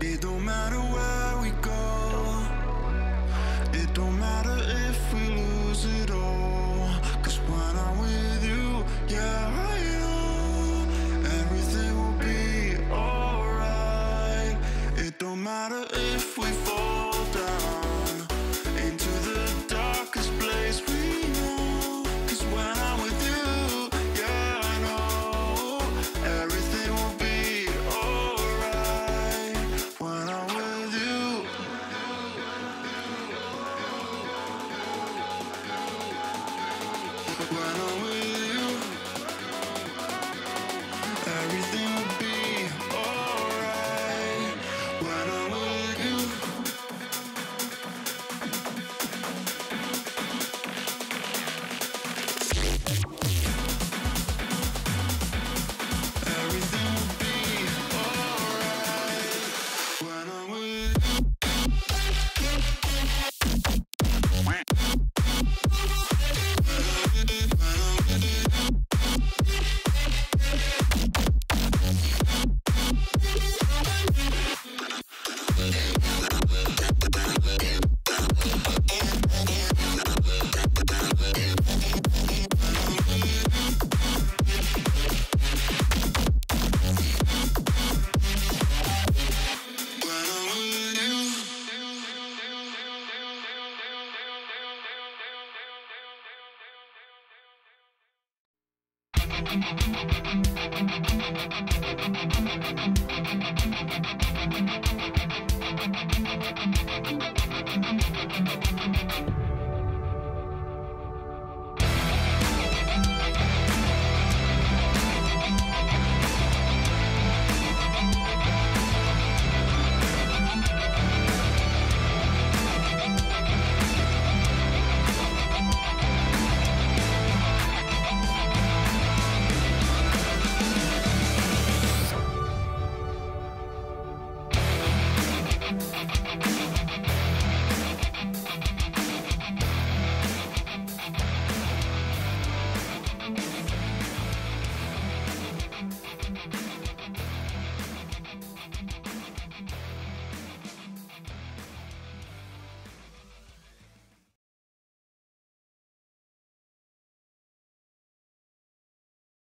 It don't matter where we go. It don't matter Thank you.